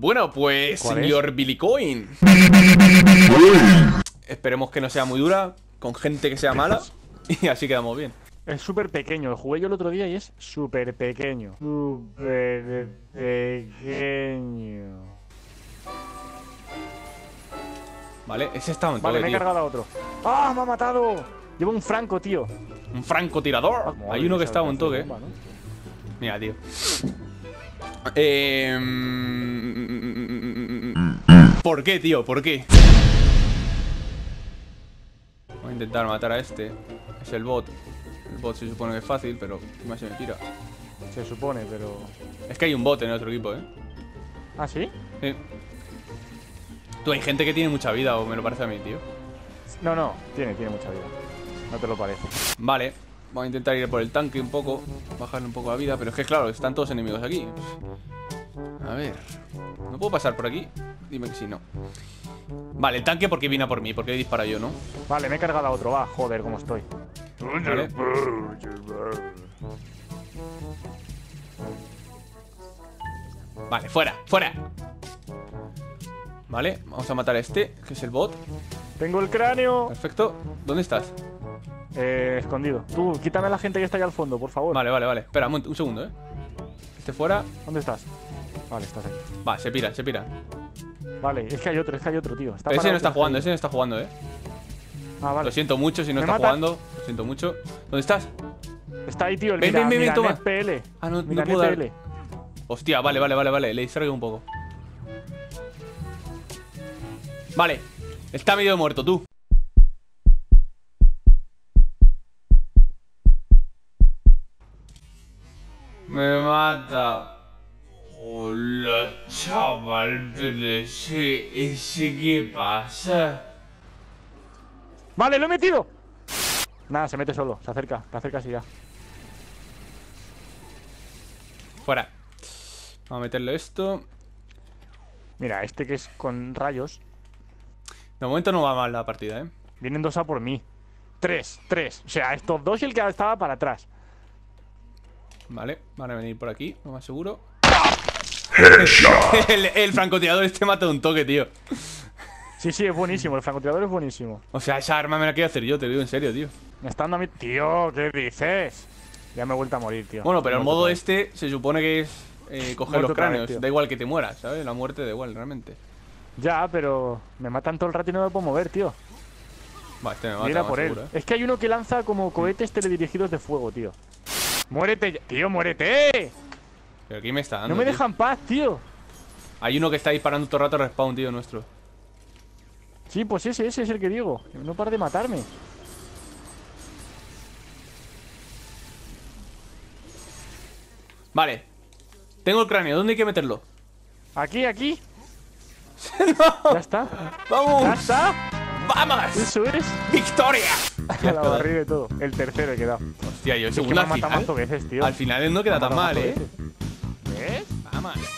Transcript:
Bueno, pues, ¿Cuál es? señor Billy Coin. Esperemos que no sea muy dura, con gente que sea mala. Y así quedamos bien. Es súper pequeño. Lo jugué yo el otro día y es súper pequeño. Súper pequeño. Vale, ese está un Vale, me he tío. cargado a otro. ¡Ah, me ha matado! Llevo un franco, tío. Un francotirador. Madre, Hay uno que un pedazo de toque. bomba, ¿no? Mira, tío. Eh... ¿Por qué, tío? ¿Por qué? Voy a intentar matar a este. Es el bot. El bot se supone que es fácil, pero encima se me tira. Se supone, pero. Es que hay un bot en el otro equipo, ¿eh? ¿Ah, sí? Sí. Tú, hay gente que tiene mucha vida, o me lo parece a mí, tío. No, no, tiene, tiene mucha vida. No te lo parece. Vale, voy a intentar ir por el tanque un poco, bajarle un poco la vida, pero es que claro, están todos enemigos aquí. A ver, ¿no puedo pasar por aquí? Dime que sí, no. Vale, el tanque porque viene a por mí, porque he disparado yo, ¿no? Vale, me he cargado a otro. Va, joder, cómo estoy. Vale. Vale, fuera, fuera. Vale, vamos a matar a este, que es el bot. Tengo el cráneo. Perfecto. ¿Dónde estás? Eh, escondido. Tú, quítame a la gente que está ahí al fondo, por favor. Vale, vale, vale. Espera, un, un segundo, ¿eh? Este fuera. ¿Dónde estás? Vale, estás ahí. Va, se pira, se pira. Vale, es que hay otro, es que hay otro, tío. Está Ese no está jugando, ese no está jugando, ¿eh? Ah, vale. Lo siento mucho si no está mata. jugando. Lo siento mucho. ¿Dónde estás? Está ahí, tío. El Ven, mira, ven, ven, toma. Ah, no, no puedo dar. Hostia, vale, vale, vale, vale. Le distraigo un poco. Vale. Está medio muerto, tú. Me mata. Hola, chaval, pero ese, ese qué pasa. Vale, lo he metido. Nada, se mete solo. Se acerca, te acercas y ya. Fuera. Vamos a meterle esto. Mira, este que es con rayos. De momento no va mal la partida, ¿eh? Vienen dos a por mí. Tres, tres. O sea, estos dos y el que estaba para atrás. Vale, van a venir por aquí, lo más seguro. el, el francotirador este mata de un toque, tío. Sí, sí, es buenísimo. El francotirador es buenísimo. O sea, esa arma me la quiero hacer yo, te lo digo en serio, tío. Me está dando a mí. Tío, ¿qué dices? Ya me he vuelto a morir, tío. Bueno, pero el modo este se supone que es eh, coger los cráneos. tío. da igual que te mueras, ¿sabes? La muerte da igual, realmente. Ya, pero me matan todo el rato y no me puedo mover, tío. Va, este me mata, Mira por él. seguro, ¿eh? Es que hay uno que lanza como cohetes teledirigidos de fuego, tío. ¡Muérete! ya- ¡Tío, muérete! Pero aquí me está dando, No me tío. dejan paz, tío. Hay uno que está disparando todo el rato respawn, tío, nuestro. Sí, pues ese, ese es el que digo. No para de matarme. Vale. Tengo el cráneo, ¿dónde hay que meterlo? Aquí, aquí. ¡No! Ya está. Ya ¡Vamos! está. ¡Vamos! Eso es. ¡Victoria! La barriga y todo. El tercero he quedado. Hostia, yo Es que me al matado final. mazo veces, tío. Al final no queda tan mal, ¿eh? veces. ¿Ves? Vamos.